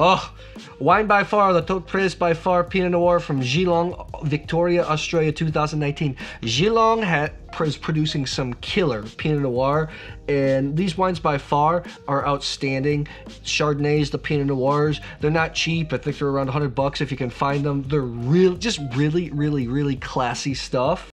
Oh, wine by far, the top prize by far, Pinot Noir from Geelong, Victoria, Australia, 2019. Geelong had, is producing some killer Pinot Noir, and these wines by far are outstanding. Chardonnays, the Pinot Noirs, they're not cheap. I think they're around 100 bucks if you can find them. They're real, just really, really, really classy stuff.